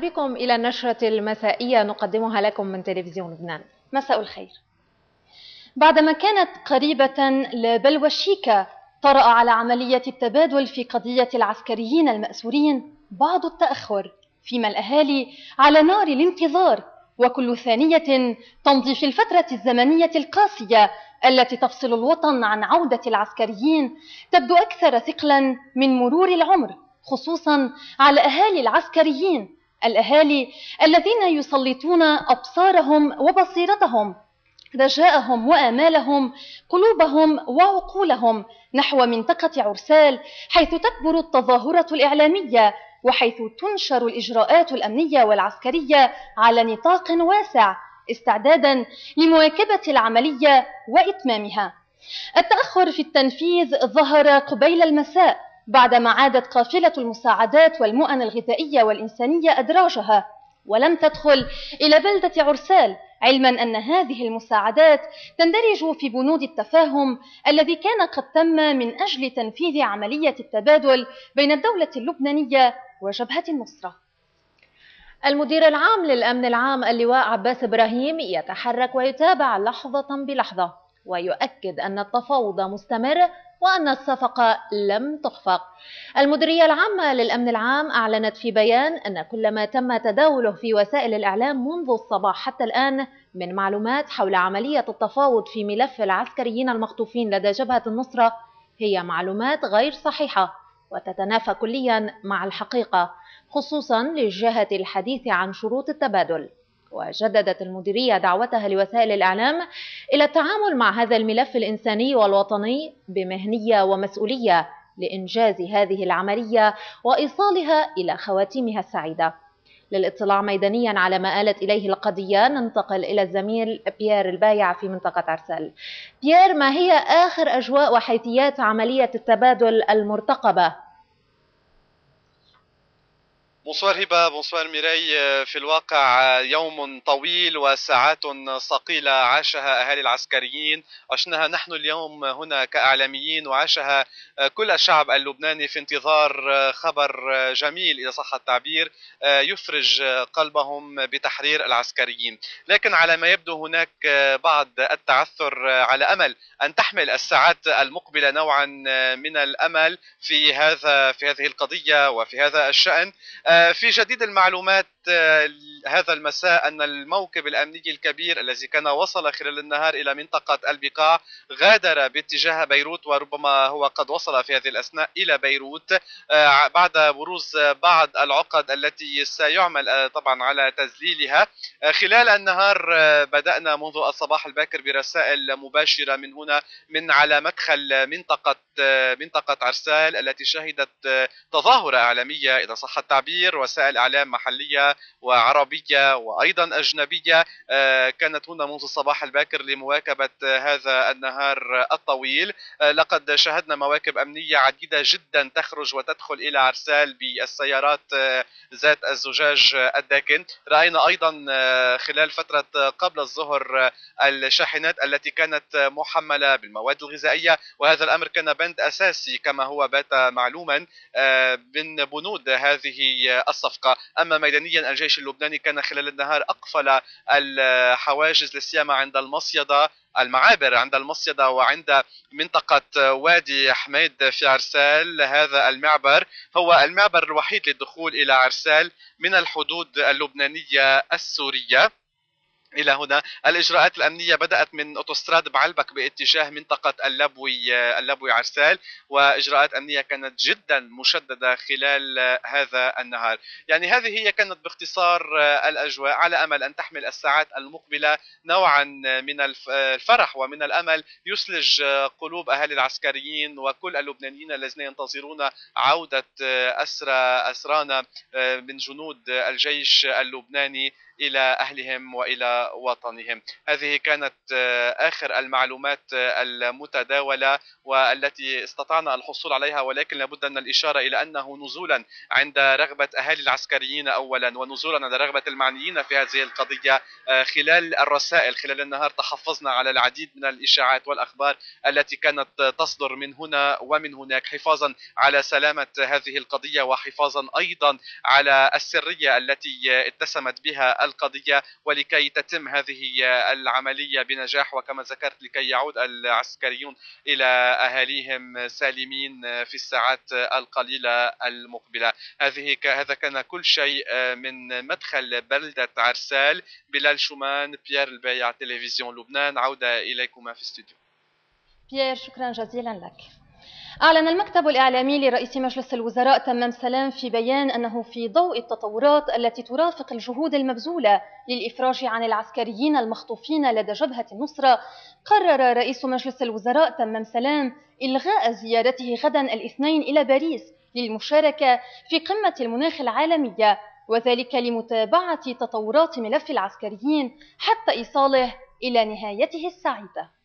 بكم إلى النشرة المسائية نقدمها لكم من تلفزيون لبنان. مساء الخير. بعدما كانت قريبة لبلوى شيكا طرأ على عملية التبادل في قضية العسكريين المأسورين بعض التأخر فيما الأهالي على نار الانتظار وكل ثانية تمضي في الفترة الزمنية القاسية التي تفصل الوطن عن عودة العسكريين تبدو أكثر ثقلا من مرور العمر خصوصا على أهالي العسكريين الأهالي الذين يسلطون أبصارهم وبصيرتهم رجاءهم وآمالهم قلوبهم وعقولهم نحو منطقة عرسال حيث تكبر التظاهرة الإعلامية وحيث تنشر الإجراءات الأمنية والعسكرية على نطاق واسع استعدادا لمواكبة العملية وإتمامها. التأخر في التنفيذ ظهر قبيل المساء بعدما عادت قافلة المساعدات والمؤن الغذائية والإنسانية أدراجها ولم تدخل إلى بلدة عرسال علما أن هذه المساعدات تندرج في بنود التفاهم الذي كان قد تم من أجل تنفيذ عملية التبادل بين الدولة اللبنانية وجبهة النصرة. المدير العام للأمن العام اللواء عباس إبراهيم يتحرك ويتابع لحظة بلحظة ويؤكد أن التفاوض مستمر وأن الصفقة لم تخفق. المديرية العامة للأمن العام أعلنت في بيان أن كل ما تم تداوله في وسائل الإعلام منذ الصباح حتى الآن من معلومات حول عملية التفاوض في ملف العسكريين المخطوفين لدى جبهة النصرة هي معلومات غير صحيحة وتتنافى كليا مع الحقيقة خصوصا للجهة الحديث عن شروط التبادل. وجددت المديرية دعوتها لوسائل الإعلام إلى التعامل مع هذا الملف الإنساني والوطني بمهنية ومسؤولية لإنجاز هذه العملية وإيصالها إلى خواتيمها السعيدة. للاطلاع ميدانيا على ما آلت إليه القضية ننتقل إلى الزميل بيير البايع في منطقة عرسال بيير ما هي آخر أجواء وحيثيات عملية التبادل المرتقبة؟ bonsoir هبة bonsoir ميراي في الواقع يوم طويل وساعات ثقيلة عاشها أهالي العسكريين. عشناها نحن اليوم هنا كإعلاميين وعاشها كل الشعب اللبناني في انتظار خبر جميل إذا صح التعبير يفرج قلبهم بتحرير العسكريين. لكن على ما يبدو هناك بعض التعثر على أمل أن تحمل الساعات المقبلة نوعا من الأمل في هذا في هذه القضية وفي هذا الشأن. في جديد المعلومات هذا المساء أن الموكب الأمني الكبير الذي كان وصل خلال النهار إلى منطقة البقاع غادر باتجاه بيروت وربما هو قد وصل في هذه الأثناء إلى بيروت. بعد بروز بعض العقد التي سيعمل طبعا على تذليلها. خلال النهار بدأنا منذ الصباح الباكر برسائل مباشرة من هنا من على مدخل منطقة منطقة عرسال التي شهدت تظاهرة إعلامية إذا صح التعبير وسائل إعلام محلية وعربية وأيضا أجنبية. كانت هنا منذ الصباح الباكر لمواكبة هذا النهار الطويل. لقد شاهدنا مواكب أمنية عديدة جدا تخرج وتدخل إلى عرسال بالسيارات ذات الزجاج الداكن. رأينا أيضا خلال فترة قبل الظهر الشاحنات التي كانت محملة بالمواد الغذائية. وهذا الأمر كان بند أساسي كما هو بات معلوما من بنود هذه الصفقة. أما ميدانيا الجيش اللبناني كان خلال النهار أقفل الحواجز للسيما عند المصيدة المعابر عند المصيدة وعند منطقة وادي حميد في عرسال هذا المعبر هو المعبر الوحيد للدخول إلى عرسال من الحدود اللبنانية السورية. إلى هنا. الإجراءات الأمنية بدأت من أوتوستراد بعلبك باتجاه منطقة اللبوي اللبوي عرسال وإجراءات أمنية كانت جدا مشددة خلال هذا النهار. يعني هذه هي كانت باختصار الأجواء على أمل أن تحمل الساعات المقبلة نوعا من الفرح ومن الأمل يسلج قلوب أهالي العسكريين وكل اللبنانيين الذين ينتظرون عودة اسرى أسرانا من جنود الجيش اللبناني. إلى أهلهم وإلى وطنهم. هذه كانت آخر المعلومات المتداولة والتي استطعنا الحصول عليها ولكن لابد من الإشارة إلى أنه نزولا عند رغبة أهالي العسكريين أولا ونزولا عند رغبة المعنيين في هذه القضية خلال الرسائل خلال النهار تحفظنا على العديد من الإشاعات والأخبار التي كانت تصدر من هنا ومن هناك حفاظا على سلامة هذه القضية وحفاظا أيضا على السرية التي اتسمت بها القضية ولكي تتم هذه العملية بنجاح وكما ذكرت لكي يعود العسكريون إلى أهاليهم سالمين في الساعات القليلة المقبلة. هذه هذا كان كل شيء من مدخل بلدة عرسال بلال شومان بيير البايع تلفزيون لبنان. عودة إليكما في استوديو بيير شكرا جزيلا لك. أعلن المكتب الإعلامي لرئيس مجلس الوزراء تمام سلام في بيان أنه في ضوء التطورات التي ترافق الجهود المبذولة للإفراج عن العسكريين المخطوفين لدى جبهة النصرة قرر رئيس مجلس الوزراء تمام سلام إلغاء زيارته غدا الاثنين إلى باريس للمشاركة في قمة المناخ العالمية وذلك لمتابعة تطورات ملف العسكريين حتى إيصاله إلى نهايته السعيدة.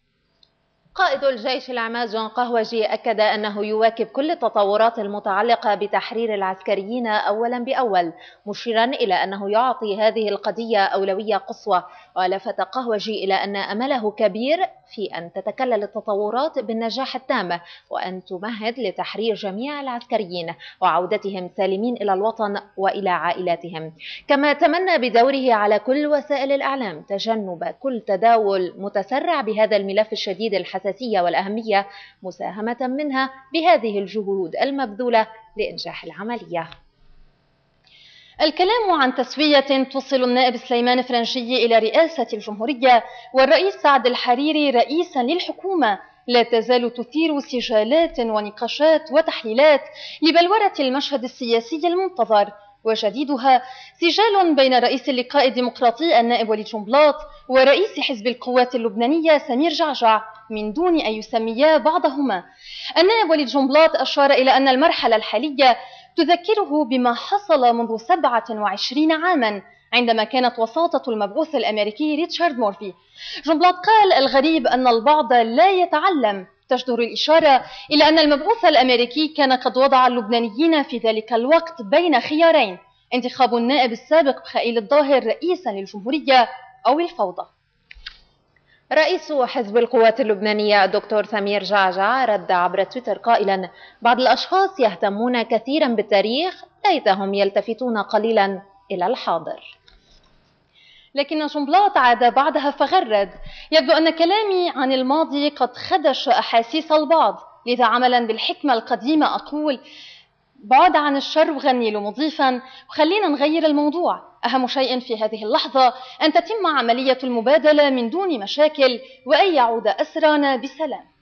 قائد الجيش العماد جون قهوجي أكد أنه يواكب كل التطورات المتعلقة بتحرير العسكريين أولا بأول مشيرا إلى أنه يعطي هذه القضية أولوية قصوى. ولفت قهوجي إلى أن أمله كبير في أن تتكلل التطورات بالنجاح التام وأن تمهد لتحرير جميع العسكريين وعودتهم سالمين إلى الوطن وإلى عائلاتهم. كما تمنى بدوره على كل وسائل الإعلام تجنب كل تداول متسرع بهذا الملف الشديد الحساسية والأهمية مساهمة منها بهذه الجهود المبذولة لإنجاح العملية. الكلام عن تسوية توصل النائب سليمان فرنجي إلى رئاسة الجمهورية والرئيس سعد الحريري رئيسا للحكومة لا تزال تثير سجالات ونقاشات وتحليلات لبلورة المشهد السياسي المنتظر وجديدها سجال بين رئيس اللقاء الديمقراطي النائب وليد جنبلاط ورئيس حزب القوات اللبنانية سمير جعجع من دون أن يسميا بعضهما. النائب وليد جنبلاط أشار إلى أن المرحلة الحالية تذكره بما حصل منذ 27 عاما عندما كانت وساطة المبعوث الأمريكي ريتشارد مورفي. جنبلاط قال الغريب أن البعض لا يتعلم. تجدر الإشارة إلى أن المبعوث الأمريكي كان قد وضع اللبنانيين في ذلك الوقت بين خيارين انتخاب النائب السابق بخائيل الظاهر رئيسا للجمهورية أو الفوضى. رئيس حزب القوات اللبنانية الدكتور سمير جعجع رد عبر تويتر قائلا بعض الأشخاص يهتمون كثيرا بالتاريخ ليتهم يلتفتون قليلا إلى الحاضر. لكن جنبلاط عاد بعدها فغرد يبدو أن كلامي عن الماضي قد خدش أحاسيس البعض لذا عملا بالحكمة القديمة أقول بعد عن الشر وغني له مضيفا. وخلينا نغير الموضوع. أهم شيء في هذه اللحظة أن تتم عملية المبادلة من دون مشاكل وأن يعود أسرانا بسلام.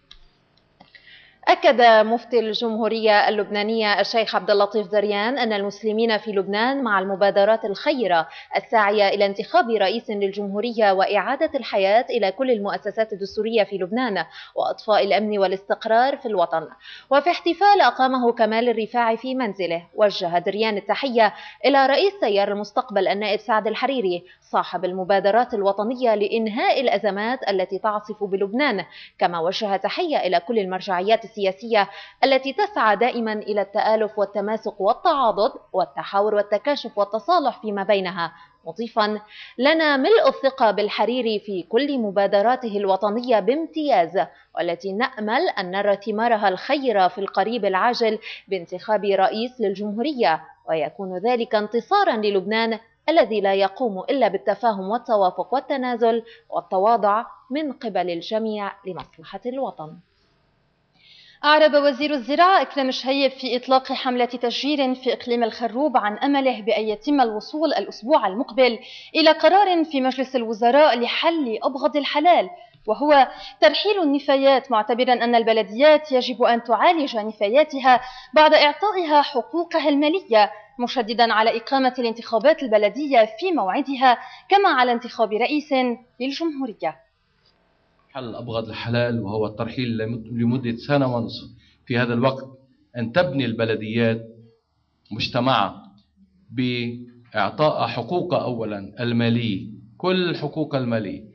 أكد مفتي الجمهورية اللبنانية الشيخ عبد اللطيف دريان أن المسلمين في لبنان مع المبادرات الخيرة الساعية إلى انتخاب رئيس للجمهورية وإعادة الحياة إلى كل المؤسسات الدستورية في لبنان وإطفاء الأمن والاستقرار في الوطن. وفي احتفال أقامه كمال الرفاعي في منزله وجه دريان التحية إلى رئيس تيار المستقبل النائب سعد الحريري صاحب المبادرات الوطنية لإنهاء الأزمات التي تعصف بلبنان كما وجه تحية إلى كل المرجعيات السياسية التي تسعى دائما إلى التآلف والتماسك والتعاضد والتحاور والتكاشف والتصالح فيما بينها. مضيفا لنا ملء الثقة بالحريري في كل مبادراته الوطنية بامتياز والتي نأمل أن نرى ثمارها الخيرة في القريب العاجل بانتخاب رئيس للجمهورية ويكون ذلك انتصارا للبنان الذي لا يقوم إلا بالتفاهم والتوافق والتنازل والتواضع من قبل الجميع لمصلحة الوطن. أعرب وزير الزراعة إكرام شهيب في إطلاق حملة تشجير في إقليم الخروب عن أمله بأن يتم الوصول الأسبوع المقبل إلى قرار في مجلس الوزراء لحل أبغض الحلال وهو ترحيل النفايات معتبرا أن البلديات يجب أن تعالج نفاياتها بعد إعطائها حقوقها المالية مشددا على إقامة الانتخابات البلدية في موعدها كما على انتخاب رئيس للجمهورية. حل أبغض الحلال وهو الترحيل لمدة سنة ونصف. في هذا الوقت أن تبني البلديات مجتمعها إعطاء حقوقها أولا المالية كل حقوق المالية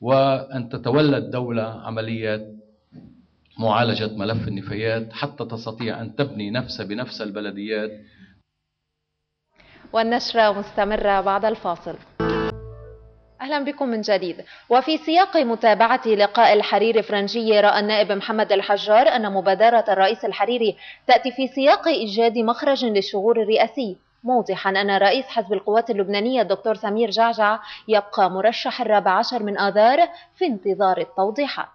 وأن تتولى الدولة عملية معالجة ملف النفايات حتى تستطيع أن تبني نفسها بنفس البلديات. والنشرة مستمرة بعد الفاصل. أهلا بكم من جديد. وفي سياق متابعة لقاء الحريري فرنجي رأى النائب محمد الحجار أن مبادرة الرئيس الحريري تأتي في سياق إيجاد مخرج للشغور الرئاسي. موضحا أن رئيس حزب القوات اللبنانية الدكتور سمير جعجع يبقى مرشح الرابع عشر من آذار في انتظار التوضيحات.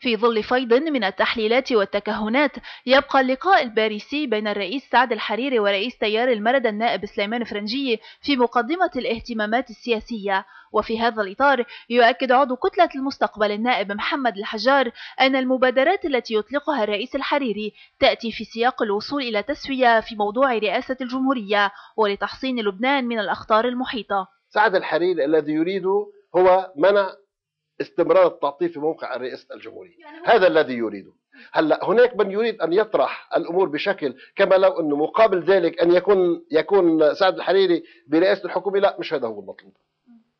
في ظل فيض من التحليلات والتكهنات يبقى اللقاء الباريسي بين الرئيس سعد الحريري ورئيس تيار المرد النائب سليمان فرنجي في مقدمة الاهتمامات السياسية. وفي هذا الإطار يؤكد عضو كتلة المستقبل النائب محمد الحجار أن المبادرات التي يطلقها الرئيس الحريري تأتي في سياق الوصول إلى تسوية في موضوع رئاسة الجمهورية ولتحصين لبنان من الأخطار المحيطة. سعد الحريري الذي يريده هو منع استمرار التعطيل في موقع رئاسة الجمهورية. يعني هذا الذي يريده. هلا هناك من يريد أن يطرح الأمور بشكل كما لو أنه مقابل ذلك أن يكون يكون سعد الحريري برئاسة الحكومة لا مش هذا هو المطلوب.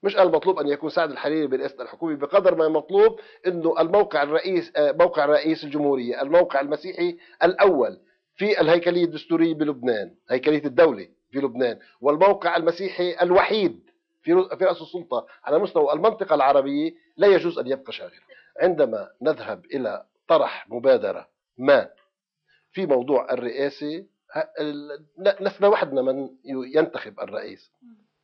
مش المطلوب أن يكون سعد الحريري برئاسه الحكومة بقدر ما مطلوب إنه الموقع الرئيس آه، موقع رئيس الجمهورية الموقع المسيحي الأول في الهيكلية الدستورية بلبنان هيكلية الدولة في لبنان والموقع المسيحي الوحيد في في رأس السلطة على مستوى المنطقة العربية لا يجوز أن يبقى شاغرا عندما نذهب إلى طرح مبادرة ما في موضوع الرئاسة لسنا وحدنا من ينتخب الرئيس.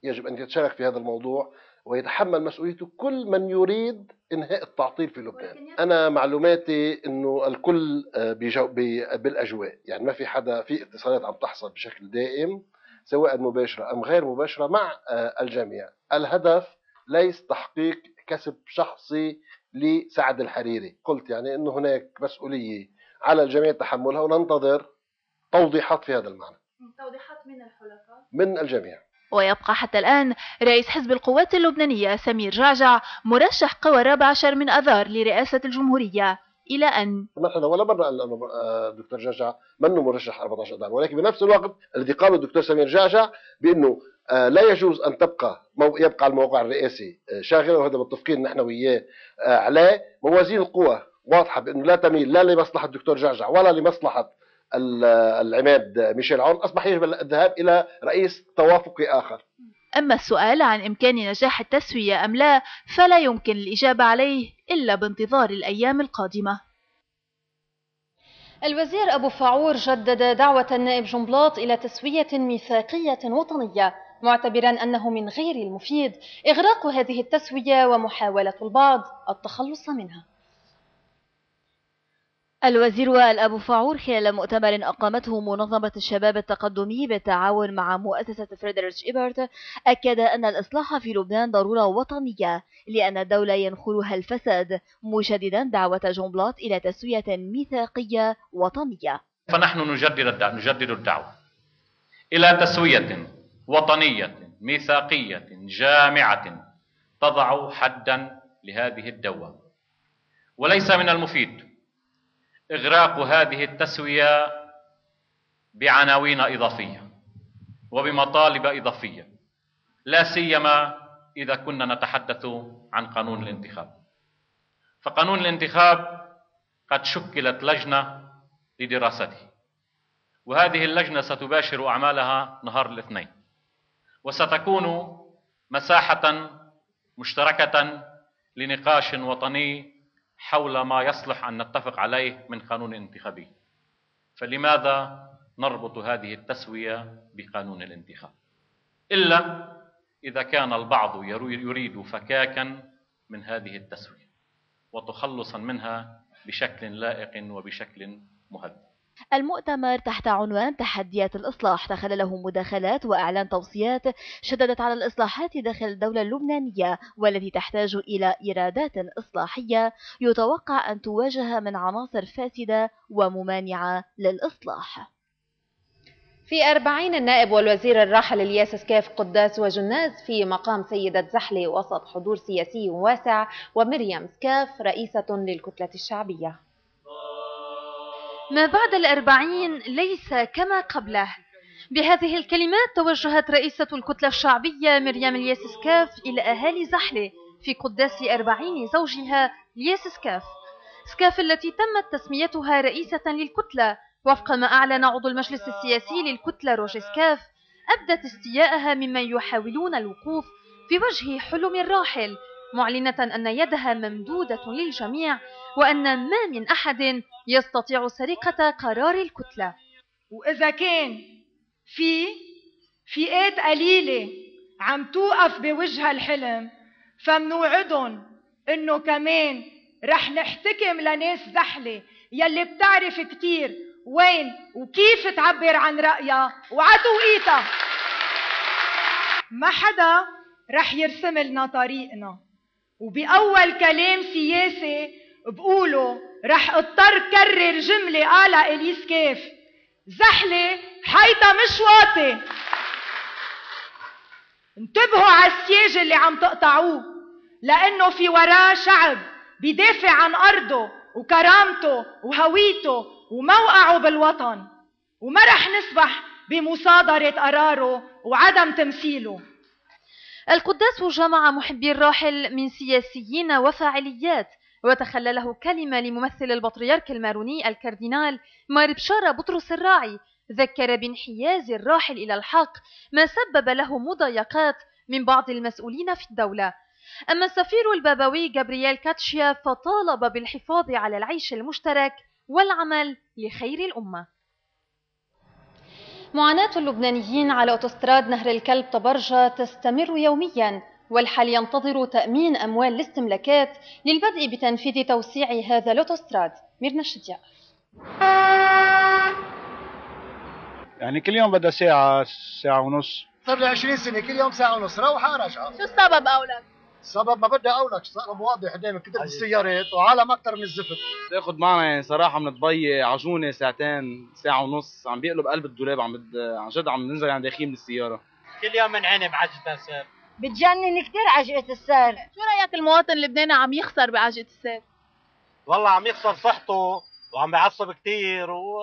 يجب أن يتشارك في هذا الموضوع ويتحمل مسؤوليته كل من يريد إنهاء التعطيل في لبنان. أنا معلوماتي إنه الكل بيجو بالأجواء. يعني ما في حدا في اتصالات عم تحصل بشكل دائم سواء مباشرة أم غير مباشرة مع آه، الجميع. الهدف ليس تحقيق كسب شخصي لسعد الحريري. قلت يعني أنه هناك مسؤولية على الجميع تحملها وننتظر توضيحات في هذا المعنى. توضيحات من الحلفاء؟ من الجميع. ويبقى حتى الآن رئيس حزب القوات اللبنانية سمير جعجع مرشح قوى الرابع عشر من أذار لرئاسة الجمهورية. إلى أن؟ نحن ولا مرة أنه الدكتور جعجع منه مرشح 14 أذار ولكن بنفس الوقت الذي قاله الدكتور سمير جعجع بأنه آه، لا يجوز أن تبقى يبقى الموقع الرئاسي آه، شاغلا وهذا متفقين نحن وياه آه، عليه. موازين القوى واضحة بأنه لا تميل لا لمصلحة الدكتور جعجع ولا لمصلحة العماد ميشيل عون أصبح يجب الذهاب إلى رئيس توافقي آخر. أما السؤال عن إمكان نجاح التسوية أم لا فلا يمكن الإجابة عليه إلا بانتظار الأيام القادمة. الوزير أبو فاعور جدد دعوة النائب جنبلاط إلى تسوية ميثاقية وطنية معتبرا أنه من غير المفيد إغراق هذه التسوية ومحاولة البعض التخلص منها. الوزير وائل أبو فاعور خلال مؤتمر أقامته منظمة الشباب التقدمي بالتعاون مع مؤسسة فريدريش إيبرت أكد أن الإصلاح في لبنان ضرورة وطنية لأن الدولة ينخلها الفساد مشددا دعوة جنبلاط إلى تسوية ميثاقية وطنية. فنحن نجدد نجدد الدعوة إلى تسوية وطنية ميثاقية جامعة تضع حدا لهذه الدوة وليس من المفيد إغراق هذه التسوية بعناوين إضافية وبمطالب إضافية لا سيما إذا كنا نتحدث عن قانون الانتخاب. فقانون الانتخاب قد شكلت لجنة لدراسته وهذه اللجنة ستباشر أعمالها نهار الاثنين وستكون مساحة مشتركة لنقاش وطني حول ما يصلح أن نتفق عليه من قانون انتخابي. فلماذا نربط هذه التسوية بقانون الانتخاب؟ إلا إذا كان البعض يريد فكاكا من هذه التسوية وتخلصا منها بشكل لائق وبشكل مهذب. المؤتمر تحت عنوان تحديات الإصلاح. دخل له مداخلات وإعلان توصيات شددت على الإصلاحات داخل الدولة اللبنانية والتي تحتاج إلى إيرادات إصلاحية. يتوقع أن تواجه من عناصر فاسدة وممانعة للإصلاح. في أربعين النائب والوزير الراحل الياس سكاف قداس وجناز في مقام سيدة زحلة وسط حضور سياسي واسع. ومريم سكاف رئيسة للكتلة الشعبية. ما بعد الأربعين ليس كما قبله. بهذه الكلمات توجهت رئيسة الكتلة الشعبية مريم الياسسكاف إلى أهالي زحلة في قداس أربعين زوجها الياسسكاف سكاف التي تمت تسميتها رئيسة للكتلة وفق ما أعلن عضو المجلس السياسي للكتلة روجي سكاف أبدت استياءها ممن يحاولون الوقوف في وجه حلم الراحل معلنة أن يدها ممدودة للجميع وأن ما من أحد يستطيع سرقة قرار الكتلة. وإذا كان في فئات قليلة عم توقف بوجه الحلم فمنوعدهم إنه كمان رح نحتكم لناس زحلة يلي بتعرف كتير وين وكيف تعبر عن رأيها وعتوقيتها ما حدا رح يرسم لنا طريقنا. وبأول كلام سياسي بقوله رح اضطر كرر جملة قالها إليس كيف زحلة حيطة مش واطي. انتبهوا على السياج اللي عم تقطعوه لأنه في وراه شعب بيدافع عن أرضه وكرامته وهويته وموقعه بالوطن. وما رح نسمح بمصادرة قراره وعدم تمثيله. القداس جمع محبي الراحل من سياسيين وفاعليات وتخلله كلمة لممثل البطريرك الماروني الكاردينال مار بشارة بطرس الراعي ذكر بانحياز الراحل إلى الحق ما سبب له مضايقات من بعض المسؤولين في الدولة. أما السفير البابوي جابرييل كاتشيا فطالب بالحفاظ على العيش المشترك والعمل لخير الأمة. معاناة اللبنانيين على أوتوستراد نهر الكلب طبرجة تستمر يوميا والحال ينتظر تأمين أموال الاستملاكات للبدء بتنفيذ توسيع هذا الأوتوستراد. ميرنا الشدياء يعني كل يوم بدها ساعة ساعة ونص. صار لي 20 سنة كل يوم ساعة ونص. روحة راجعة. شو السبب أولك؟ السبب ما بدي أقولك السبب واضح قدامك كتب السيارات وعالم أكثر من الزفت. تاخذ معنا يعني صراحة بنتضيق عجونة ساعتين ساعة ونص عم بيقلب قلب الدولاب عم بد... عن جد عم ننزل عند داخلين من السياره كل يوم بنعاني بعجله السير بتجنن كثير عجقة السير شو رأيك المواطن اللبناني عم يخسر بعجقة السير؟ والله عم يخسر صحته وعم بيعصب كثير و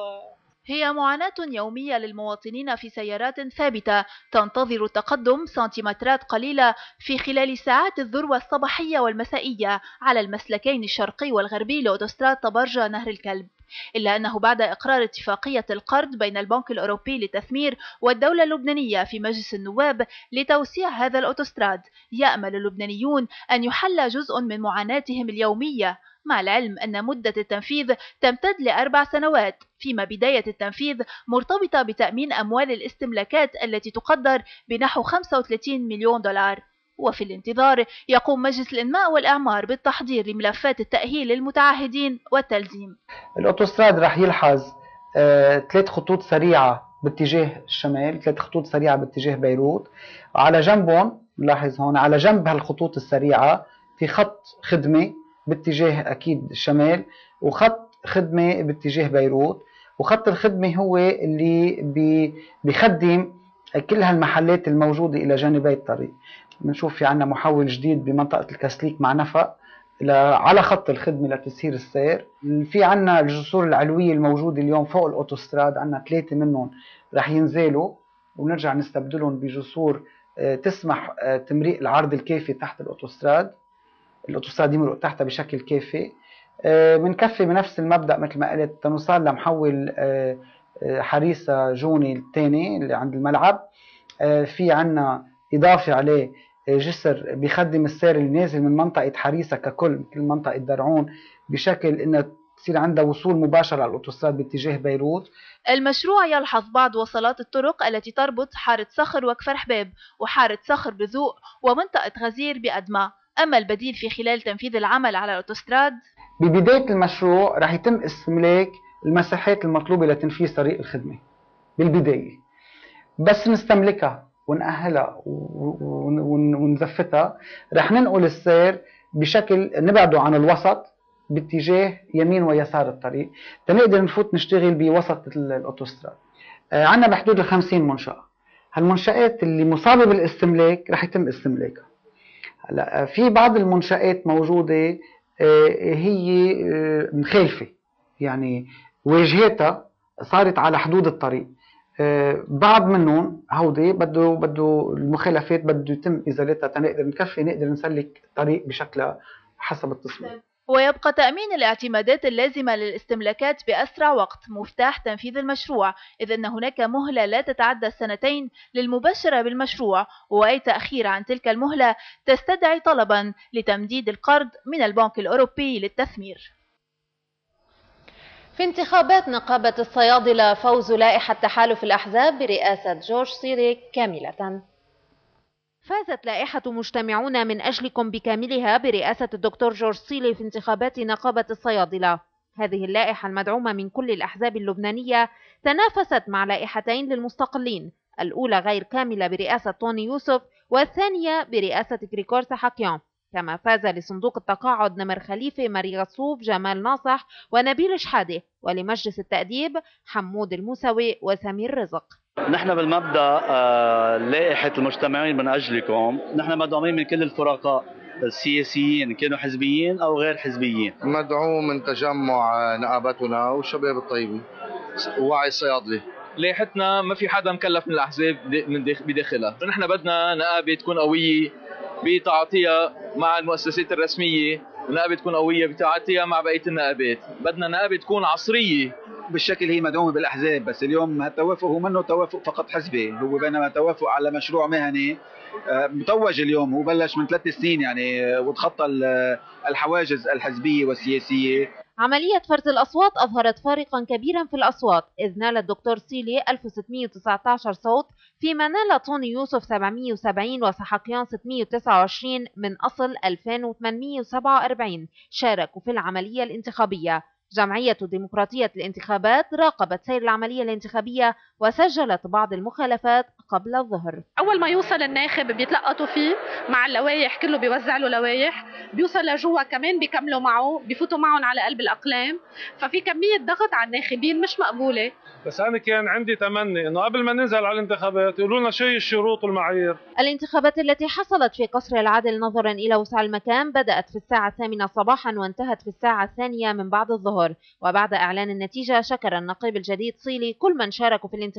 هي معاناة يومية للمواطنين في سيارات ثابتة تنتظر تقدم سنتيمترات قليلة في خلال ساعات الذروة الصباحية والمسائية على المسلكين الشرقي والغربي لأوتوستراد طبرجة نهر الكلب. إلا أنه بعد إقرار اتفاقية القرض بين البنك الأوروبي للتثمير والدولة اللبنانية في مجلس النواب لتوسيع هذا الأوتوستراد يأمل اللبنانيون أن يحل جزء من معاناتهم اليومية. مع العلم أن مدة التنفيذ تمتد لأربع سنوات فيما بداية التنفيذ مرتبطة بتأمين أموال الاستملاكات التي تقدر بنحو 35 مليون دولار. وفي الانتظار يقوم مجلس الإنماء والإعمار بالتحضير لملفات التأهيل للمتعهدين والتلزيم. الأوتوستراد رح يلحظ آه، ثلاث خطوط سريعة باتجاه الشمال ثلاث خطوط سريعة باتجاه بيروت. وعلى جنبهم نلاحظ هون على جنب هالخطوط السريعة في خط خدمة باتجاه أكيد الشمال وخط خدمة باتجاه بيروت وخط الخدمة هو اللي بيخدم كل هالمحلات الموجودة إلى جانبي الطريق. بنشوف في عنا محول جديد بمنطقة الكسليك مع نفق على خط الخدمة لتسهيل السير. في عنا الجسور العلوية الموجودة اليوم فوق الأوتوستراد عنا ثلاثة منهم رح ينزلوا ونرجع نستبدلهم بجسور آه، تسمح آه، تمريق العرض الكافي تحت الاوتوستراد يمرق تحتها بشكل كافي. بنكفي آه، بنفس المبدأ مثل ما قلت. تنوصل لمحول آه، آه، حريصة جوني الثاني اللي عند الملعب. في عنا إضافة عليه جسر بيخدم السير اللي نازل من منطقة حريصة ككل مثل منطقة درعون بشكل انها تصير عندها وصول مباشر على الاوتوستراد باتجاه بيروت. المشروع يلحظ بعض وصلات الطرق التي تربط حارة صخر وكفر حباب وحارة صخر بذوق ومنطقة غزير بأدمى أما البديل في خلال تنفيذ العمل على الأوتوستراد؟ ببداية المشروع رح يتم استملاك المساحات المطلوبة لتنفيذ طريق الخدمة. بالبداية. بس نستملكها ونأهلها ونزفتها. رح ننقل السير بشكل نبعده عن الوسط باتجاه يمين ويسار الطريق. تنقدر نفوت نشتغل بوسط الأوتوستراد. آه، عندنا بحدود ال 50 منشأة. هالمنشآت اللي مصابة بالاستملاك رح يتم استملاكها. هلا في بعض المنشآت موجودة آه، هي آه، مخالفة. يعني واجهتها صارت على حدود الطريق. آه، بعض منهم هودي بده بده المخالفات بده يتم إزالتها تنقدر نكفي نقدر نسلك طريق بشكلها حسب التصميم ويبقى تأمين الاعتمادات اللازمة للاستملاكات بأسرع وقت مفتاح تنفيذ المشروع. إذ أن هناك مهلة لا تتعدى السنتين للمباشرة بالمشروع وأي تأخير عن تلك المهلة تستدعي طلبا لتمديد القرض من البنك الأوروبي للتثمير. في انتخابات نقابة الصيادلة فوز لائحة تحالف الأحزاب برئاسة جورج سيلي كاملة. فازت لائحة مجتمعون من أجلكم بكاملها برئاسة الدكتور جورج سيلي في انتخابات نقابة الصيادلة. هذه اللائحة المدعومة من كل الأحزاب اللبنانية تنافست مع لائحتين للمستقلين الأولى غير كاملة برئاسة طوني يوسف والثانية برئاسة كريكور سحاكيان كما فاز لصندوق التقاعد نمر خليفة ماري غصوف جمال ناصح ونبيل شحادة ولمجلس التأديب حمود الموسوي وسمير رزق. نحن بالمبدأ آه، لائحة المجتمعين من أجلكم نحن مدعومين من كل الفرقاء السياسيين كانوا حزبيين أو غير حزبيين. مدعوم من تجمع نقابتنا والشباب الطيبين. ووعي الصيادله لائحتنا ما في حدا مكلف من الأحزاب بداخلها. نحن بدنا نقابة تكون قوية بتعاطيها مع المؤسسات الرسمية ونقابه تكون قوية بتعاطيها مع بقية النقابات. بدنا نقابه تكون عصرية. بالشكل هي مدعومة بالأحزاب بس اليوم التوافق هو منه توافق فقط حزبي. هو بينما توافق على مشروع مهني آه، متوج اليوم هو بلش من ثلاث سنين يعني آه، وتخطى الحواجز الحزبية والسياسية. عملية فرز الأصوات أظهرت فارقا كبيرا في الأصوات إذ نال الدكتور سيلي 1619 صوت فيما نال طوني يوسف 770 وسحقيان 629 من أصل 2847 شاركوا في العملية الانتخابية. جمعية ديمقراطية الانتخابات راقبت سير العملية الانتخابية وسجلت بعض المخالفات قبل الظهر. أول ما يوصل الناخب بيتلقطوا فيه مع اللوائح كله بيوزع له لوائح. بيوصل لجوا كمان بيكملوا معه بيفوتوا معهم على قلب الأقلام. ففي كمية ضغط على الناخبين مش مقبولة. بس أنا كان عندي تمني إنه قبل ما ننزل على الانتخابات يقولوا لنا شو الشروط والمعايير. الانتخابات التي حصلت في قصر العدل نظرا إلى وسع المكان بدأت في الساعة الثامنة صباحا وانتهت في الساعة الثانية من بعد الظهر. وبعد إعلان النتيجة شكر النقيب الجديد صيلي كل من شاركوا في الانتخابات.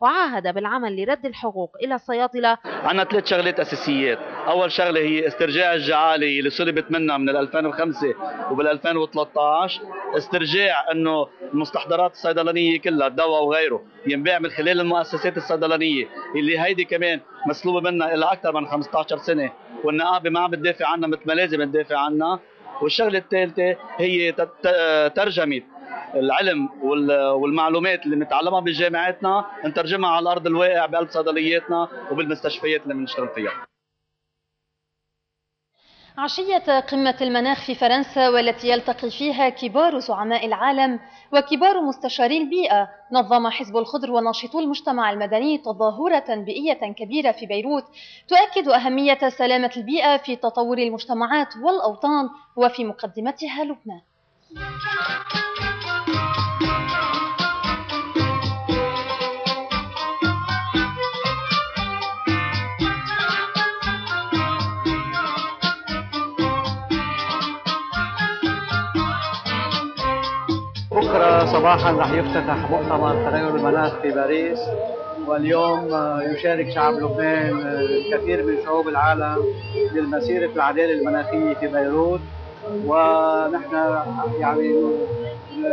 وعاهد بالعمل لرد الحقوق إلى الصيادلة عندنا ثلاث شغلات أساسيات. أول شغلة هي استرجاع الجعالة اللي سلبت منا من 2005 وبال 2013 استرجاع إنه المستحضرات الصيدلانية كلها الدواء وغيره ينباع من خلال المؤسسات الصيدلانية اللي هيدي كمان مسلوبه منا إلى أكثر من 15 سنة. والنقابة ما عم بتدافع عنها مثل ما لازم تدافع عنها. والشغلة الثالثة هي ترجمة. العلم والمعلومات اللي بنتعلمها بجامعاتنا نترجمها على ارض الواقع بقلب صيدلياتنا وبالمستشفيات اللي بنشتغل فيها. عشية قمة المناخ في فرنسا والتي يلتقي فيها كبار زعماء العالم وكبار مستشاري البيئة نظم حزب الخضر وناشطو المجتمع المدني تظاهرة بيئية كبيرة في بيروت تؤكد أهمية سلامة البيئة في تطور المجتمعات والأوطان وفي مقدمتها لبنان. بكرة صباحا راح يفتتح مؤتمر تغير المناخ في باريس واليوم آه، يشارك شعب لبنان آه، الكثير من شعوب العالم للمسيرة العدالة المناخية في بيروت. ونحن يعني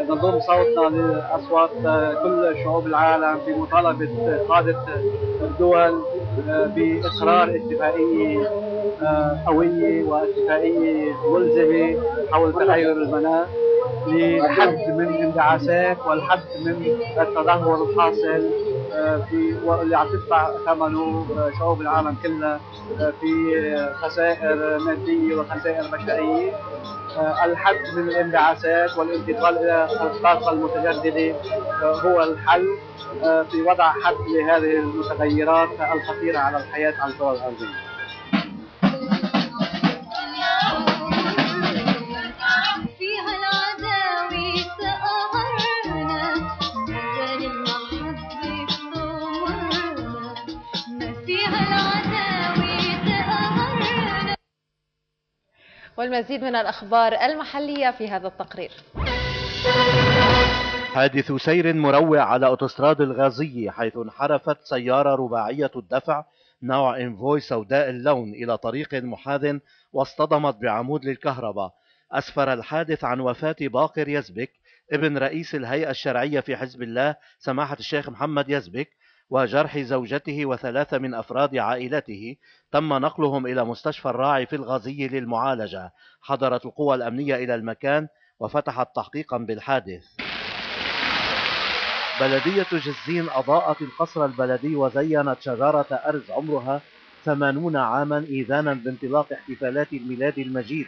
نضم صوتنا لأصوات آه، كل شعوب العالم في مطالبة قادة الدول بإقرار اتفاقية قوية واتفاقية ملزمة حول تغير المناخ. للحد من انبعاثات والحد من التدهور الحاصل آه، في واللي عم تدفع ثمنه آه، شعوب العالم كلها آه، في خسائر مادية وخسائر بشرية الحد من الانبعاثات والانتقال إلى الطاقة المتجددة هو الحل في وضع حد لهذه المتغيرات الخطيرة على الحياة على الكره الارضيه. والمزيد من الأخبار المحلية في هذا التقرير. حادث سير مروع على أوتوستراد الغازية حيث انحرفت سيارة رباعية الدفع نوع إنفوي سوداء اللون إلى طريق محاذ واصطدمت بعمود للكهرباء. أسفر الحادث عن وفاة باقر يزبك ابن رئيس الهيئة الشرعية في حزب الله سماحة الشيخ محمد يزبك وجرح زوجته وثلاثة من أفراد عائلته تم نقلهم إلى مستشفى الراعي في الغازي للمعالجة. حضرت القوى الأمنية إلى المكان وفتحت تحقيقا بالحادث. بلدية جزين أضاءت القصر البلدي وزينت شجرة أرز عمرها ثمانون عاما إيذانا بانطلاق احتفالات الميلاد المجيد.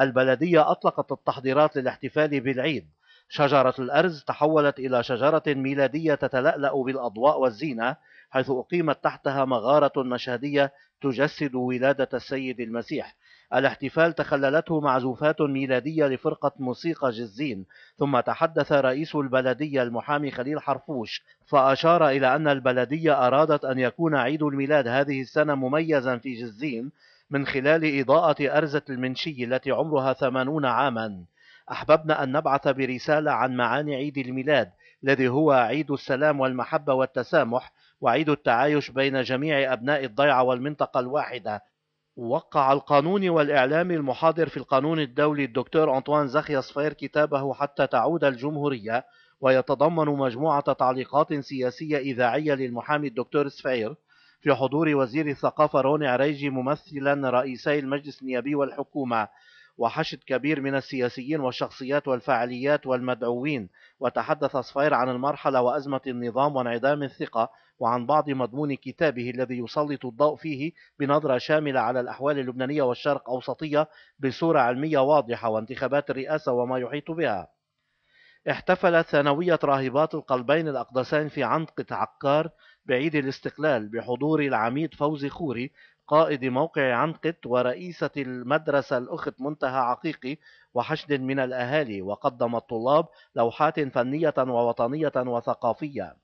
البلدية أطلقت التحضيرات للاحتفال بالعيد. شجرة الأرز تحولت إلى شجرة ميلادية تتلألأ بالأضواء والزينة حيث أقيمت تحتها مغارة مشهدية تجسد ولادة السيد المسيح. الاحتفال تخللته معزوفات ميلادية لفرقة موسيقى جزين. ثم تحدث رئيس البلدية المحامي خليل حرفوش فأشار إلى أن البلدية أرادت أن يكون عيد الميلاد هذه السنة مميزا في جزين من خلال إضاءة أرزة المنشي التي عمرها ثمانون عاما. أحببنا أن نبعث برسالة عن معاني عيد الميلاد الذي هو عيد السلام والمحبة والتسامح وعيد التعايش بين جميع أبناء الضيعة والمنطقة الواحدة. وقع القانون والإعلام المحاضر في القانون الدولي الدكتور أنطوان زخيا صفير كتابه حتى تعود الجمهورية ويتضمن مجموعة تعليقات سياسية إذاعية للمحامي الدكتور صفير في حضور وزير الثقافة روني عريجي ممثلا رئيسي المجلس النيابي والحكومة. وحشد كبير من السياسيين والشخصيات والفعاليات والمدعوين. وتحدث صفير عن المرحلة وأزمة النظام وانعدام الثقة وعن بعض مضمون كتابه الذي يسلط الضوء فيه بنظرة شاملة على الأحوال اللبنانية والشرق أوسطية بصورة علمية واضحة وانتخابات الرئاسة وما يحيط بها. احتفلت ثانوية راهبات القلبين الأقدسين في عنقة عكار بعيد الاستقلال بحضور العميد فوزي خوري قائد موقع عنقت ورئيسة المدرسة الأخت منتهى عقيقي وحشد من الأهالي وقدم الطلاب لوحات فنية ووطنية وثقافية.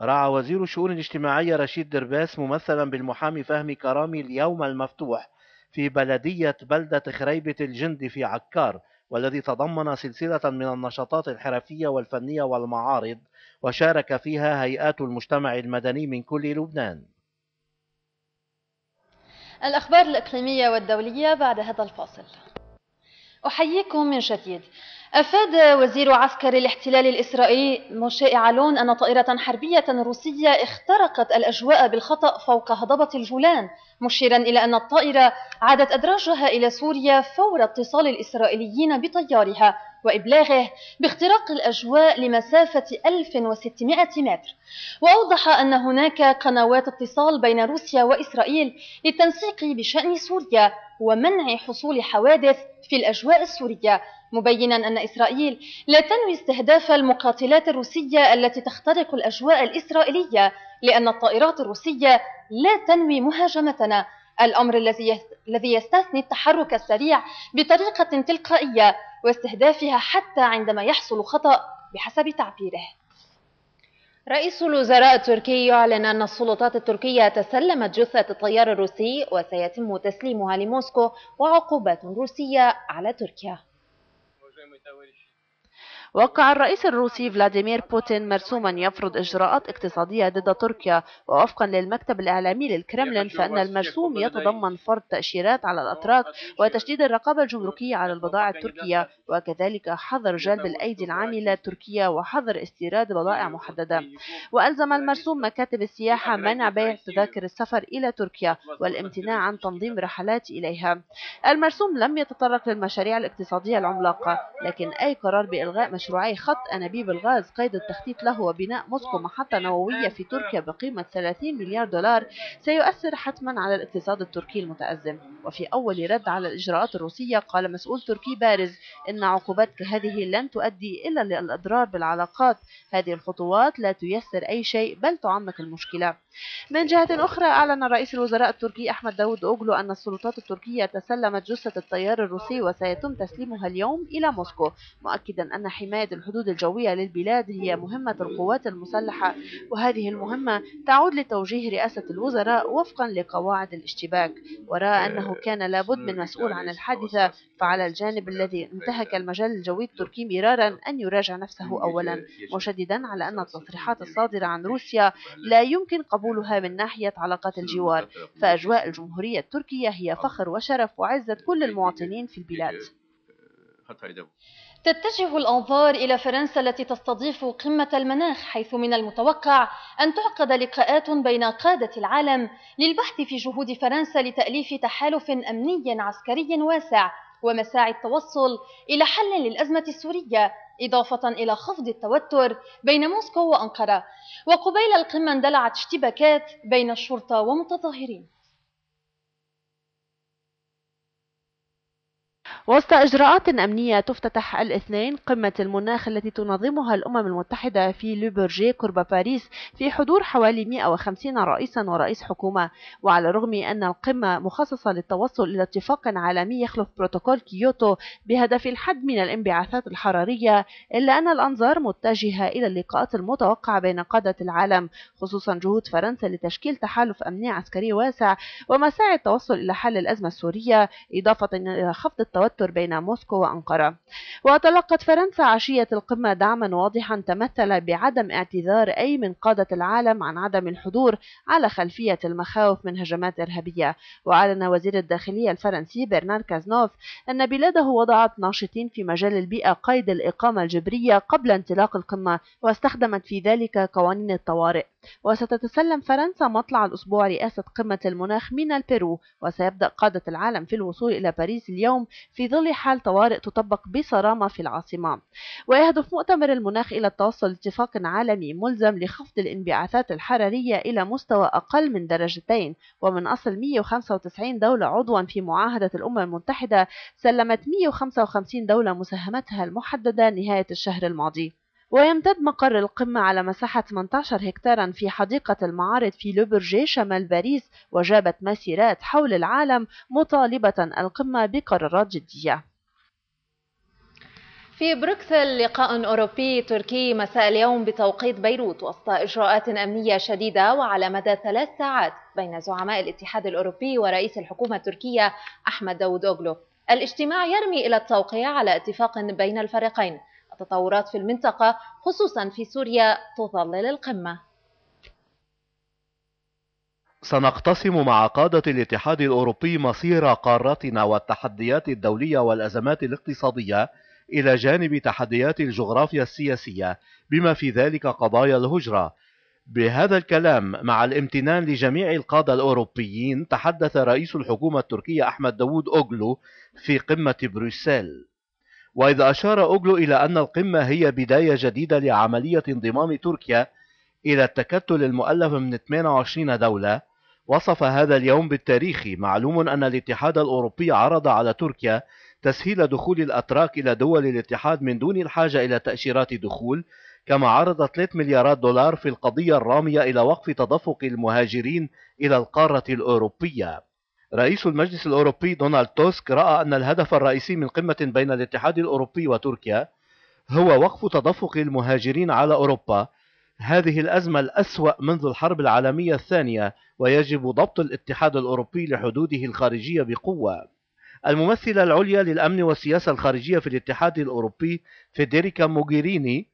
رعى وزير الشؤون الاجتماعية رشيد درباس ممثلا بالمحامي فهمي كرامي اليوم المفتوح في بلدية بلدة خريبة الجند في عكار والذي تضمن سلسلة من النشاطات الحرفية والفنية والمعارض وشارك فيها هيئات المجتمع المدني من كل لبنان. الأخبار الإقليمية والدولية بعد هذا الفاصل. أحييكم من جديد. أفاد وزير عسكر الاحتلال الإسرائيلي موشي علون أن طائرة حربية روسية اخترقت الأجواء بالخطأ فوق هضبة الجولان مشيرا إلى أن الطائرة عادت أدراجها إلى سوريا فور اتصال الإسرائيليين بطيارها وإبلاغه باختراق الأجواء لمسافة 1600 متر. وأوضح أن هناك قنوات اتصال بين روسيا وإسرائيل للتنسيق بشأن سوريا ومنع حصول حوادث في الأجواء السورية مبينا أن إسرائيل لا تنوي استهداف المقاتلات الروسية التي تخترق الأجواء الإسرائيلية لأن الطائرات الروسية لا تنوي مهاجمتنا. الأمر الذي يستثني التحرك السريع بطريقة تلقائية واستهدافها حتى عندما يحصل خطأ بحسب تعبيره. رئيس الوزراء التركي يعلن أن السلطات التركية تسلمت جثة الطيار الروسي وسيتم تسليمها لموسكو وعقوبات روسية على تركيا. وقع الرئيس الروسي فلاديمير بوتين مرسوما يفرض إجراءات اقتصادية ضد تركيا ووفقا للمكتب الإعلامي للكرملين فإن المرسوم يتضمن فرض تأشيرات على الأتراك وتشديد الرقابة الجمركية على البضائع التركية وكذلك حظر جلب الأيدي العاملة التركية وحظر استيراد بضائع محددة. وألزم المرسوم مكاتب السياحة منع بيع تذاكر السفر إلى تركيا والامتناع عن تنظيم رحلات إليها. المرسوم لم يتطرق للمشاريع الاقتصادية العملاقة لكن أي قرار بإلغاء مشروعي خط أنابيب الغاز قيد التخطيط له وبناء موسكو محطة نووية في تركيا بقيمة 30 مليار دولار سيؤثر حتما على الاقتصاد التركي المتأزم. وفي أول رد على الإجراءات الروسية قال مسؤول تركي بارز إن عقوبات كهذه لن تؤدي إلا للأضرار بالعلاقات. هذه الخطوات لا تيسر أي شيء بل تعمق المشكلة. من جهة أخرى أعلن رئيس الوزراء التركي أحمد داود أوغلو أن السلطات التركية تسلمت جثة الطيار الروسي وسيتم تسليمها اليوم إلى موسكو مؤكدا أن حماية الحدود الجوية للبلاد هي مهمة القوات المسلحة وهذه المهمة تعود لتوجيه رئاسة الوزراء وفقا لقواعد الاشتباك ورأى أنه كان لابد من مسؤول عن الحادثة فعلى الجانب الذي انتهك المجال الجوي التركي مرارا أن يراجع نفسه أولا مشددا على أن التصريحات الصادرة عن روسيا لا يمكن قبولها من ناحية علاقات الجوار فأجواء الجمهورية التركية هي فخر وشرف وعزة كل المواطنين في البلاد. تتجه الأنظار إلى فرنسا التي تستضيف قمة المناخ حيث من المتوقع أن تعقد لقاءات بين قادة العالم للبحث في جهود فرنسا لتأليف تحالف أمني عسكري واسع ومساعي التوصل إلى حل للأزمة السورية إضافة إلى خفض التوتر بين موسكو وأنقرة. وقبيل القمة اندلعت اشتباكات بين الشرطة ومتظاهرين. وسط إجراءات أمنية تفتتح الاثنين قمة المناخ التي تنظمها الأمم المتحدة في لوبرجي قرب باريس في حضور حوالي 150 رئيسا ورئيس حكومة. وعلى الرغم أن القمة مخصصة للتوصل إلى اتفاق عالمي يخلف بروتوكول كيوتو بهدف الحد من الانبعاثات الحرارية إلا أن الأنظار متجهة إلى اللقاءات المتوقعة بين قادة العالم خصوصا جهود فرنسا لتشكيل تحالف أمني عسكري واسع ومساعي التوصل إلى حل الأزمة السورية إضافة إلى خفض التوتر التوتر بين موسكو وأنقرة. وتلقت فرنسا عشية القمة دعما واضحا تمثل بعدم اعتذار أي من قادة العالم عن عدم الحضور على خلفية المخاوف من هجمات إرهابية. وأعلن وزير الداخلية الفرنسي برنار كازنوف أن بلاده وضعت ناشطين في مجال البيئة قيد الإقامة الجبرية قبل انطلاق القمة واستخدمت في ذلك قوانين الطوارئ. وستتسلم فرنسا مطلع الأسبوع رئاسة قمة المناخ من البيرو وسيبدأ قادة العالم في الوصول إلى باريس اليوم في ظل حال طوارئ تطبق بصرامة في العاصمة. ويهدف مؤتمر المناخ إلى التوصل لاتفاق عالمي ملزم لخفض الانبعاثات الحرارية إلى مستوى أقل من درجتين ومن أصل 195 دولة عضوا في معاهدة الأمم المتحدة سلمت 155 دولة مساهمتها المحددة نهاية الشهر الماضي. ويمتد مقر القمة على مساحة 18 هكتارا في حديقة المعارض في لوبرجي شمال باريس وجابت مسيرات حول العالم مطالبة القمة بقرارات جدية. في بروكسل لقاء أوروبي تركي مساء اليوم بتوقيت بيروت وسط إجراءات أمنية شديدة وعلى مدى ثلاث ساعات بين زعماء الاتحاد الأوروبي ورئيس الحكومة التركية أحمد داود أوغلو الاجتماع يرمي إلى التوقيع على اتفاق بين الفريقين. التطورات في المنطقة خصوصا في سوريا تظلل القمة. سنقتسم مع قادة الاتحاد الأوروبي مصير قارتنا والتحديات الدولية والأزمات الاقتصادية إلى جانب تحديات الجغرافيا السياسية بما في ذلك قضايا الهجرة. بهذا الكلام مع الامتنان لجميع القادة الأوروبيين تحدث رئيس الحكومة التركية أحمد داوود أوغلو في قمة بروسيل. وإذا أشار أوغلو إلى أن القمة هي بداية جديدة لعملية انضمام تركيا إلى التكتل المؤلف من 28 دولة وصف هذا اليوم بالتاريخي معلوم أن الاتحاد الأوروبي عرض على تركيا تسهيل دخول الأتراك إلى دول الاتحاد من دون الحاجة إلى تأشيرات دخول كما عرض 3 مليارات دولار في القضية الرامية إلى وقف تدفق المهاجرين إلى القارة الأوروبية. رئيس المجلس الأوروبي دونالد توسك رأى أن الهدف الرئيسي من قمة بين الاتحاد الأوروبي وتركيا هو وقف تدفق المهاجرين على أوروبا. هذه الأزمة الأسوأ منذ الحرب العالمية الثانية ويجب ضبط الاتحاد الأوروبي لحدوده الخارجية بقوة. الممثلة العليا للأمن والسياسة الخارجية في الاتحاد الأوروبي فيدريكا موغيريني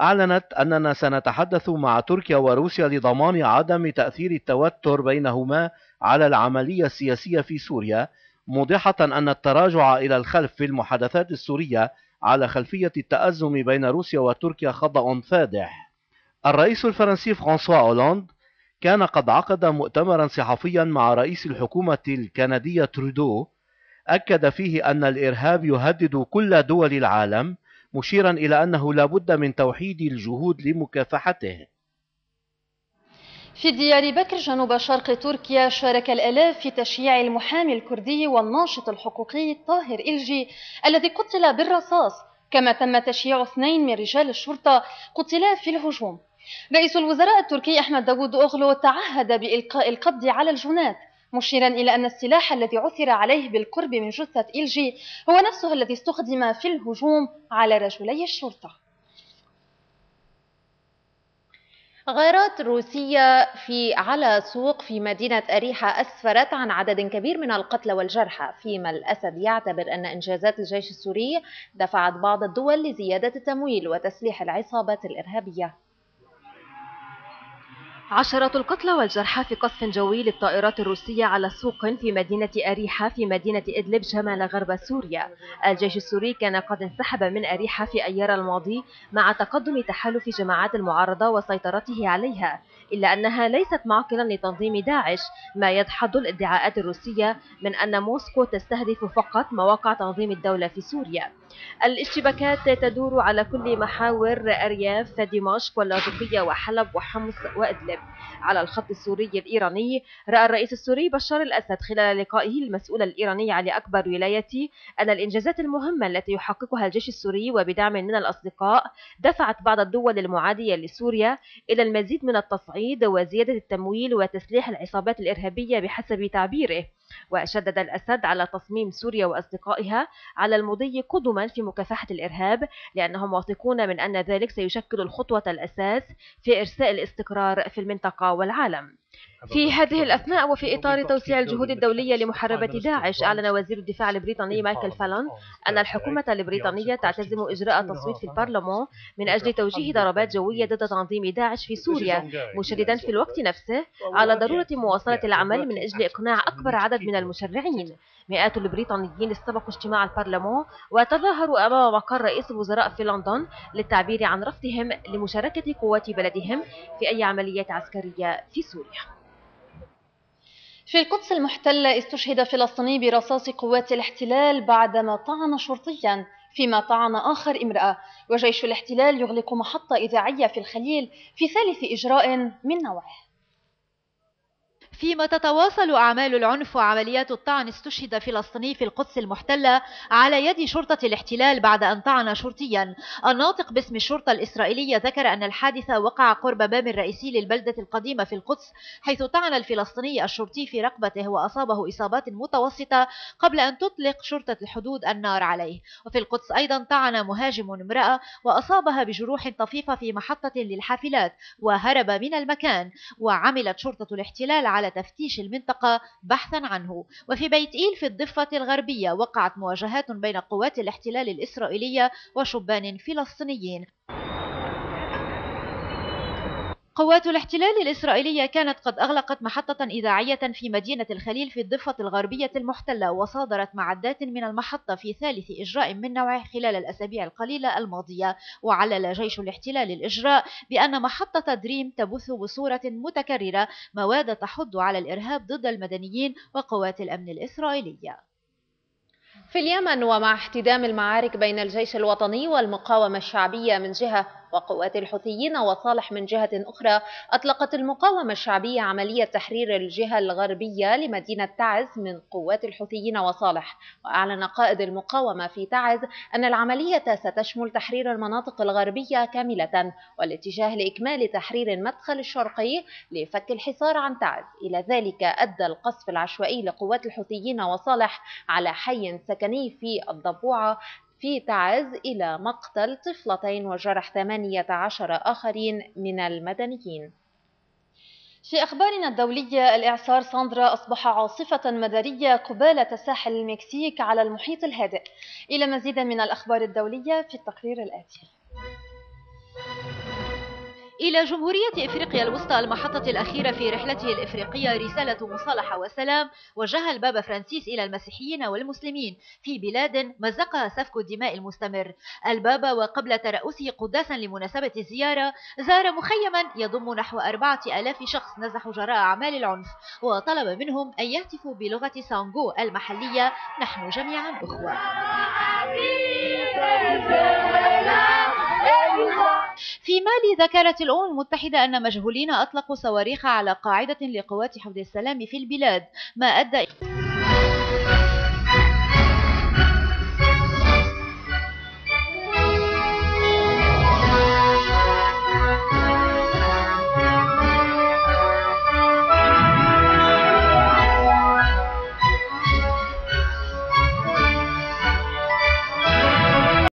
أعلنت أننا سنتحدث مع تركيا وروسيا لضمان عدم تأثير التوتر بينهما على العملية السياسية في سوريا موضحة أن التراجع إلى الخلف في المحادثات السورية على خلفية التأزم بين روسيا وتركيا خطأ فادح. الرئيس الفرنسي فرانسوا أولاند كان قد عقد مؤتمرا صحفيا مع رئيس الحكومة الكندية ترودو أكد فيه أن الإرهاب يهدد كل دول العالم مشيرا إلى أنه لا بد من توحيد الجهود لمكافحته. في ديار بكر جنوب شرق تركيا شارك الآلاف في تشييع المحامي الكردي والناشط الحقوقي طاهر إلجي الذي قتل بالرصاص. كما تم تشييع اثنين من رجال الشرطة قتلا في الهجوم. رئيس الوزراء التركي أحمد داوود أوغلو تعهد بإلقاء القبض على الجنات مشيرا إلى أن السلاح الذي عثر عليه بالقرب من جثة إلجي هو نفسه الذي استخدم في الهجوم على رجلي الشرطة. غارات روسية في على سوق في مدينة أريحة أسفرت عن عدد كبير من القتلى والجرحى فيما الأسد يعتبر أن إنجازات الجيش السوري دفعت بعض الدول لزيادة التمويل وتسليح العصابات الإرهابية. عشرة القتلى والجرحى في قصف جوي للطائرات الروسية على سوق في مدينة أريحة في مدينة إدلب شمال غرب سوريا. الجيش السوري كان قد انسحب من أريحة في أيار الماضي مع تقدم تحالف جماعات المعارضة وسيطرته عليها. إلا أنها ليست معقلا لتنظيم داعش ما يدحض الادعاءات الروسية من أن موسكو تستهدف فقط مواقع تنظيم الدولة في سوريا. الاشتباكات تدور على كل محاور أرياف دمشق واللاذقية وحلب وحمص وإدلب. على الخط السوري الإيراني رأى الرئيس السوري بشار الأسد خلال لقائه المسؤول الإيراني علي أكبر ولايتي أن الإنجازات المهمة التي يحققها الجيش السوري وبدعم من الأصدقاء دفعت بعض الدول المعادية لسوريا إلى المزيد من التصعيد وزيادة التمويل وتسليح العصابات الإرهابية بحسب تعبيره. وشدد الأسد على تصميم سوريا وأصدقائها على المضي قدما في مكافحة الإرهاب لأنهم واثقون من أن ذلك سيشكل الخطوة الأساس في إرساء الاستقرار في المنطقة والعالم. في هذه الأثناء وفي إطار توسيع الجهود الدولية لمحاربة داعش أعلن وزير الدفاع البريطاني مايكل فالون أن الحكومة البريطانية تعتزم إجراء تصويت في البرلمان من أجل توجيه ضربات جوية ضد تنظيم داعش في سوريا. مشددا في الوقت نفسه على ضرورة مواصلة العمل من أجل إقناع أكبر عدد من المشرعين. مئات البريطانيين استبقوا اجتماع البرلمان وتظاهروا أمام مقر رئيس الوزراء في لندن للتعبير عن رفضهم لمشاركة قوات بلدهم في أي عمليات عسكرية في سوريا. في القدس المحتلة استشهد فلسطيني برصاص قوات الاحتلال بعدما طعن شرطيا فيما طعن آخر امرأة وجيش الاحتلال يغلق محطة إذاعية في الخليل في ثالث إجراء من نوعه فيما تتواصل أعمال العنف وعمليات الطعن استشهد فلسطيني في القدس المحتلة على يد شرطة الاحتلال بعد أن طعن شرطيا. الناطق باسم الشرطة الإسرائيلية ذكر أن الحادث وقع قرب باب الرئيسي للبلدة القديمة في القدس حيث طعن الفلسطيني الشرطي في رقبته وأصابه إصابات متوسطة قبل أن تطلق شرطة الحدود النار عليه. وفي القدس أيضا طعن مهاجم امرأة وأصابها بجروح طفيفة في محطة للحافلات وهرب من المكان وعملت شرطة الاحتلال على تفتيش المنطقة بحثا عنه. وفي بيت إيل في الضفة الغربية وقعت مواجهات بين قوات الاحتلال الإسرائيلية وشبان فلسطينيين. قوات الاحتلال الإسرائيلية كانت قد أغلقت محطة إذاعية في مدينة الخليل في الضفة الغربية المحتلة وصادرت معدات من المحطة في ثالث إجراء من نوعه خلال الأسابيع القليلة الماضية. وعلل جيش الاحتلال الإجراء بأن محطة دريم تبث بصورة متكررة مواد تحض على الإرهاب ضد المدنيين وقوات الأمن الإسرائيلية. في اليمن ومع احتدام المعارك بين الجيش الوطني والمقاومة الشعبية من جهة وقوات الحوثيين وصالح من جهة أخرى أطلقت المقاومة الشعبية عملية تحرير الجهة الغربية لمدينة تعز من قوات الحوثيين وصالح. وأعلن قائد المقاومة في تعز أن العملية ستشمل تحرير المناطق الغربية كاملة والاتجاه لإكمال تحرير المدخل الشرقي لفك الحصار عن تعز. إلى ذلك أدى القصف العشوائي لقوات الحوثيين وصالح على حي سكني في الضبوعة في تعز إلى مقتل طفلتين وجرح 18 آخرين من المدنيين. في أخبارنا الدولية الإعصار ساندرا أصبح عاصفة مدارية قبالة ساحل المكسيك على المحيط الهادئ. إلى مزيد من الأخبار الدولية في التقرير الآتي. إلى جمهورية إفريقيا الوسطى المحطة الأخيرة في رحلته الإفريقية رسالة مصالحة وسلام وجه البابا فرانسيس إلى المسيحيين والمسلمين في بلاد مزقها سفك الدماء المستمر. البابا وقبل ترأسه قداسا لمناسبة الزيارة زار مخيما يضم نحو أربعة ألاف شخص نزحوا جراء أعمال العنف وطلب منهم أن يهتفوا بلغة سانغو المحلية. نحن جميعا أخوة. في مالي ذكرت الأمم المتحدة أن مجهولين أطلقوا صواريخ على قاعدة لقوات حفظ السلام في البلاد ما أدى